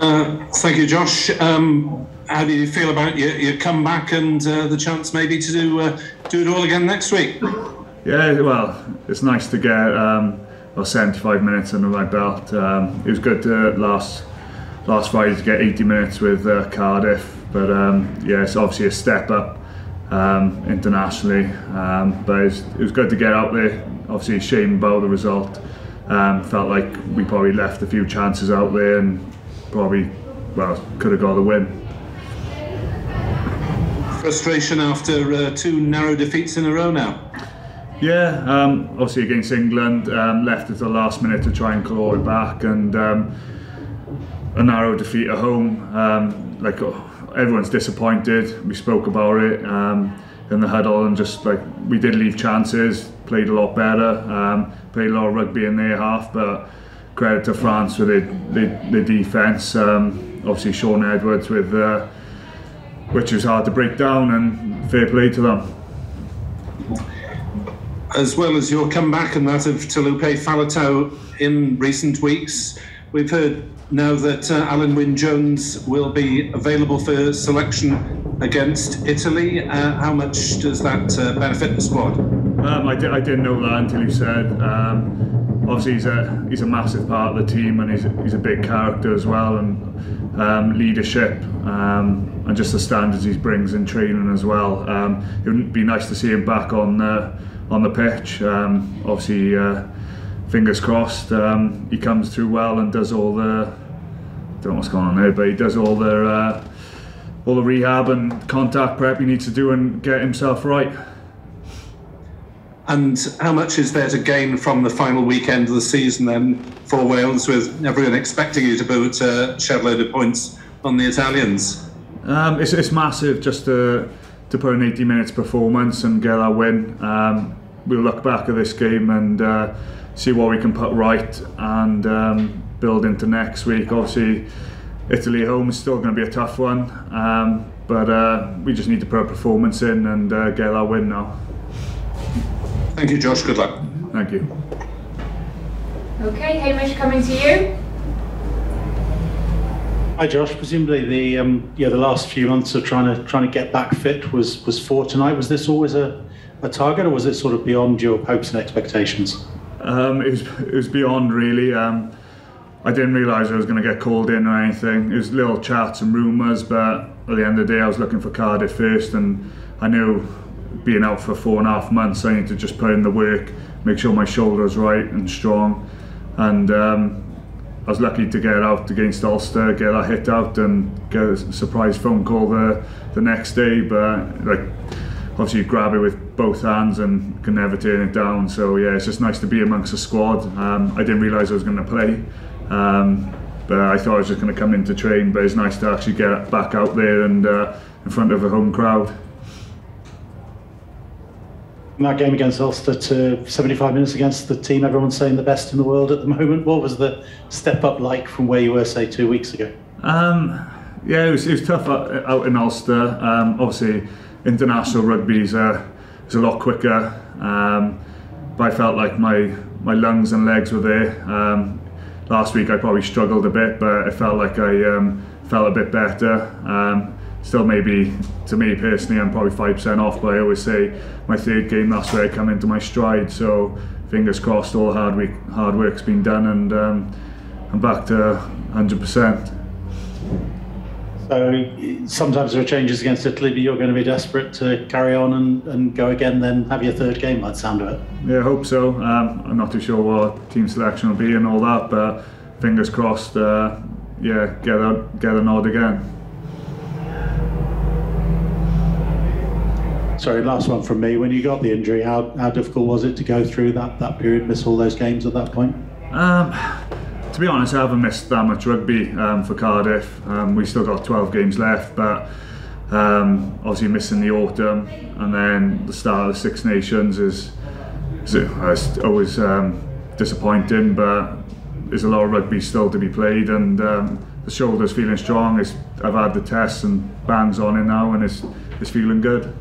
Uh, thank you, Josh. Um, how do you feel about your, your comeback and uh, the chance maybe to do uh, do it all again next week? Yeah, well, it's nice to get um, well, 75 minutes under my belt. Um, it was good to last last Friday to get 80 minutes with uh, Cardiff, but um, yeah, it's obviously a step up um, internationally. Um, but it was, it was good to get out there. Obviously, shame about the result. Felt like we probably left a few chances out there and probably well could have got the win. Frustration after uh, two narrow defeats in a row now. Yeah, um, obviously against England, um, left at the last minute to try and claw it back, and um, a narrow defeat at home. Um, like oh, everyone's disappointed. We spoke about it um, in the huddle, and just like we did leave chances, played a lot better, um, played a lot of rugby in their half, but credit to France for the the, the defence. Um, obviously, Shaun Edwards with. Uh, which was hard to break down, and fair play to them as well as your comeback and that of Taulupe Faletau in recent weeks. We've heard now that uh, Alun Wyn Jones will be available for selection against Italy. Uh, how much does that uh, benefit the squad? Um, I, di- I didn't know that until you said. Um, obviously, he's a he's a massive part of the team, and he's a, he's a big character as well, and um, leadership, um, and just the standards he brings in training as well. Um, it would be nice to see him back on the on the pitch. Um, obviously, uh, fingers crossed, um, he comes through well and does all the. I don't know what's going on there, but he does all the uh, all the rehab and contact prep he needs to do and get himself right. And how much is there to gain from the final weekend of the season then for Wales, with everyone expecting you to put a shed load of points on the Italians? Um, it's, it's massive just to to put an 80 minutes performance and get our win. Um, we'll look back at this game and uh, see what we can put right and um, build into next week. Obviously, Italy home is still going to be a tough one, um, but uh, we just need to put a performance in and uh, get our win now. Thank you, Josh. Good luck. Thank you. Okay, Hamish, coming to you. Hi, Josh. Presumably, the um, yeah, the last few months of trying to trying to get back fit was was for tonight. Was this always a, a target, or was it sort of beyond your hopes and expectations? Um, it was it was beyond really. Um, I didn't realise I was going to get called in or anything. It was little chats and rumours, but at the end of the day, I was looking for Cardiff first, and I knew being out for four and a half months, I need to just put in the work, make sure my shoulder's right and strong, and. Um, I was lucky to get out against Ulster, get that hit out, and get a surprise phone call the the next day. But like, obviously, you grab it with both hands and can never turn it down. So yeah, it's just nice to be amongst the squad. Um, I didn't realise I was going to play, um, but I thought I was just going to come in to train. But it's nice to actually get back out there and uh, in front of a home crowd that game against Ulster to 75 minutes against the team everyone's saying the best in the world at the moment. What was the step up like from where you were, say, two weeks ago? Um, yeah, it was, it was tough out in Ulster. Um, obviously, international rugby is a, is a lot quicker, um, but I felt like my, my lungs and legs were there. Um, last week I probably struggled a bit, but I felt like I um, felt a bit better. Still maybe to me personally I'm probably 5% off but I always say my third game that's where I come into my stride. So fingers crossed all hard week hard work's been done and um, I'm back to 100% so sometimes there are changes against Italy but you're going to be desperate to carry on and, and go again then have your third game by the sound of it. Yeah I hope so. Um, I'm not too sure what team selection will be and all that but fingers crossed uh, yeah get a, get a nod again Sorry, last one from me. When you got the injury, how, how difficult was it to go through that, that period, miss all those games at that point? Um, to be honest, I haven't missed that much rugby um, for Cardiff. Um, we still got 12 games left, but um, obviously missing the autumn and then the start of the Six Nations is, is always um, disappointing, but there's a lot of rugby still to be played and um, the shoulder's feeling strong. It's, I've had the tests and bands on it now and it's, it's feeling good.